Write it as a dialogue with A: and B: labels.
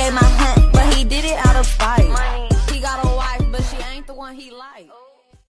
A: ate my hunt, but he did it out of spite. He got a wife, but she ain't the one he liked. Oh.